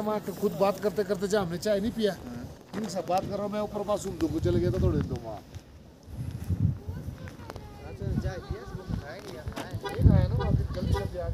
वहाँ खुद बात करते करते जा हमने चाय नहीं पिया इनसे बात कर रहा हूँ मैं ऊपर पास उन को चले गया था थोड़े दिन वहाँ नहीं हाँ, खाया ना वहाँ फिर जल्दी जल्दी आ